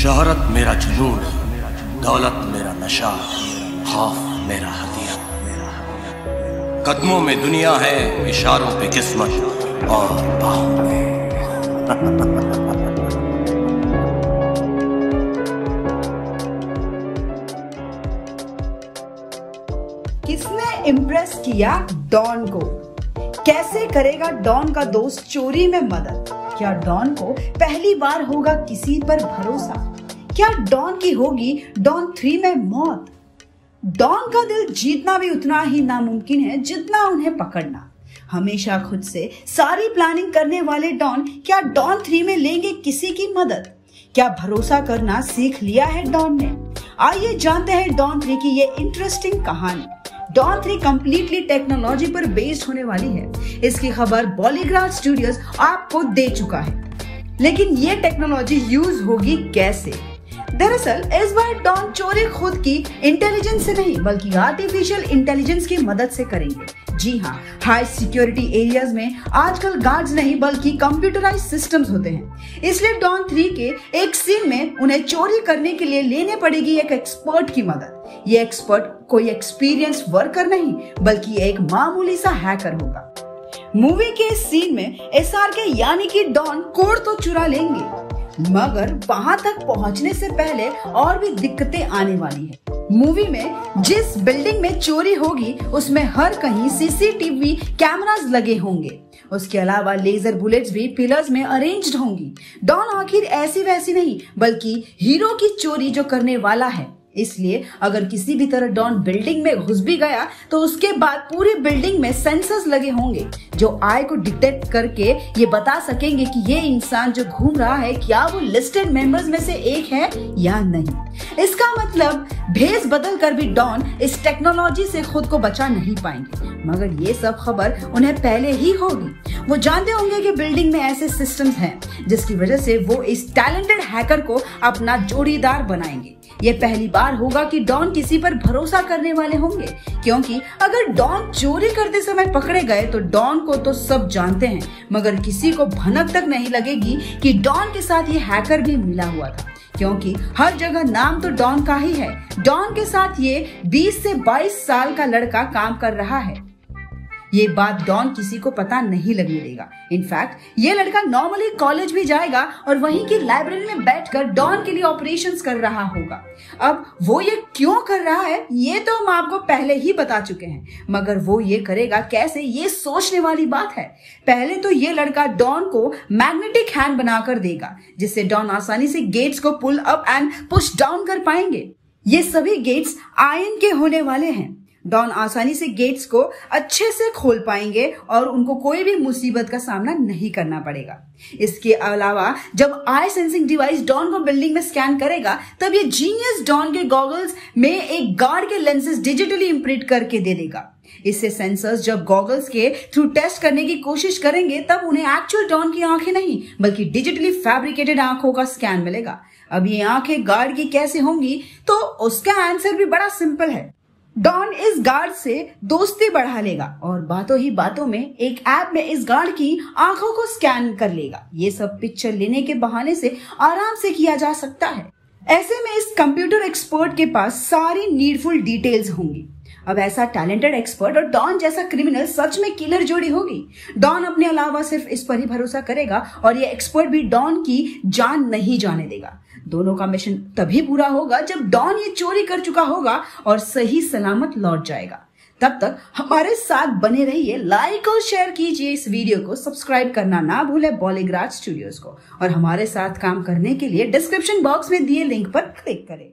शोहरत मेरा जुनून, दौलत मेरा नशा, खौफ मेरा हथियार कदमों में दुनिया है, इशारों पे किस्मत और बाहों में। किसने इम्प्रेस किया डॉन को? कैसे करेगा डॉन का दोस्त चोरी में मदद? क्या डॉन को पहली बार होगा किसी पर भरोसा? क्या डॉन की होगी? डॉन थ्री में मौत। डॉन का दिल जीतना भी उतना ही नामुमकिन है जितना उन्हें पकड़ना। हमेशा खुद से सारी प्लानिंग करने वाले डॉन, क्या डॉन थ्री में लेंगे किसी की मदद? क्या भरोसा करना सीख लिया है डॉन ने? आइए जानते हैं डॉन थ्री की ये इंटरेस्टिंग कहानी। डॉन थ्री कंप्लीटली टेक्नोलॉजी पर बेस्ड होने वाली है। इसकी खबर बॉलीग्राफ स्टूडियोज आपको दे चुका है। लेकिन ये टेक्नोलॉजी यूज़ होगी कैसे? दरअसल, इस बार डॉन चोरी खुद की इंटेलिजेंस से नहीं, बल्कि आर्टिफिशियल इंटेलिजेंस की मदद से करेंगे। जी हाँ हाई सिक्योरिटी एरियाज़ में आजकल गार्ड्स नहीं, बल्कि कंप्यूटराइज सिस्टम्स होते हैं। इसलिए डॉन थ्री के एक सीन में उन्हें चोरी करने के लिए लेने पड़ेगी एक एक्सपर्ट की मदद। ये एक्सपर्ट कोई एक्सपीरियंस वर्कर नहीं, बल्कि एक मामूली सा हैकर होगा। मूवी के सीन में एस के यानी कि डॉन कोड तो चुरा लेंगे। मगर वहाँ तक पहुँचने से पहले और भी दिक्कतें आने वाली है। मूवी में जिस बिल्डिंग में चोरी होगी, उसमें हर कहीं सीसीटीवी कैमरास लगे होंगे। उसके अलावा लेजर बुलेट्स भी पिलर्स में अरेंज्ड होंगी। डॉन आखिर ऐसी वैसी नहीं, बल्कि हीरो की चोरी जो करने वाला है। इसलिए अगर किसी भी तरह डॉन बिल्डिंग में घुस भी गया तो उसके बाद पूरी बिल्डिंग में सेंसर्स लगे होंगे, जो आय को डिटेक्ट करके ये बता सकेंगे कि ये इंसान जो घूम रहा है, क्या वो लिस्टेड मेंबर्स में से एक है या नहीं। इसका मतलब भेस बदल कर भी डॉन इस टेक्नोलॉजी से खुद को बचा नहीं पाएँगे। मगर ये सब खबर उन्हें पहले ही होगी। वो जानते होंगे कि बिल्डिंग में ऐसे सिस्टम्स हैं, जिसकी वजह से वो इस टैलेंटेड हैकर को अपना जोड़ीदार बनाएँगे। ये पहली बार होगा कि डॉन किसी पर भरोसा करने वाले होंगे, क्योंकि अगर डॉन चोरी करते समय पकड़े गए तो डॉन को तो सब जानते हैं, मगर किसी को भनक तक नहीं लगेगी कि डॉन के साथ ये हैकर भी मिला हुआ था। क्योंकि हर जगह नाम तो डॉन का ही है। डॉन के साथ ये 20 से 22 साल का लड़का काम कर रहा है। ये बात डॉन किसी को पता नहीं लगने देगा। इनफैक्ट ये लड़का नॉर्मली कॉलेज भी जाएगा और वहीं की लाइब्रेरी में बैठकर डॉन के लिए ऑपरेशंस कर रहा होगा। अब वो ये क्यों कर रहा है, ये तो हम आपको पहले ही बता चुके हैं। मगर वो ये करेगा कैसे, ये सोचने वाली बात है। पहले तो ये लड़का डॉन को मैग्नेटिक हैंड बनाकर देगा, जिससे डॉन आसानी से गेट्स को pull up and push down कर पाएँगे। ये सभी गेट्स आयन के होने वाले हैं। डॉन आसानी से गेट्स को अच्छे से खोल पाएँगे और उनको कोई भी मुसीबत का सामना नहीं करना पड़ेगा। इसके अलावा, जब आई सेंसिंग डिवाइस डॉन को बिल्डिंग में स्कैन करेगा, तब ये जीनियस डॉन के गॉगल्स में एक गार्ड के लेंसेज डिजिटली इम्प्रिंट करके दे देगा। इससे सेंसर्स जब गॉगल्स के थ्रू टेस्ट करने की कोशिश करेंगे, तब उन्हें एक्चुअल डॉन की आँखें नहीं, बल्कि डिजिटली फैब्रिकेटेड आँखों का स्कैन मिलेगा। अब ये आँखें गार्ड की कैसे होंगी? तो उसका आंसर भी बड़ा सिंपल है। डॉन इस गार्ड से दोस्ती बढ़ा लेगा और बातों ही बातों में एक ऐप में इस गार्ड की आँखों को स्कैन कर लेगा। ये सब पिक्चर लेने के बहाने से आराम से किया जा सकता है। ऐसे में इस कंप्यूटर एक्सपर्ट के पास सारी नीडफुल डिटेल्स होंगी। अब ऐसा टैलेंटेड एक्सपर्ट और डॉन जैसा क्रिमिनल सच में किलर जोड़ी होगी। डॉन अपने अलावा सिर्फ़ इस पर ही भरोसा करेगा और ये एक्सपर्ट भी डॉन की जान नहीं जाने देगा। दोनों का मिशन तभी पूरा होगा जब डॉन ये चोरी कर चुका होगा और सही सलामत लौट जाएगा। तब तक हमारे साथ बने रहिए। लाइक और शेयर कीजिए इस वीडियो को। सब्सक्राइब करना ना भूले बॉलीग्राज स्टूडियोज को। और हमारे साथ काम करने के लिए डिस्क्रिप्शन बॉक्स में दिए लिंक पर क्लिक करें।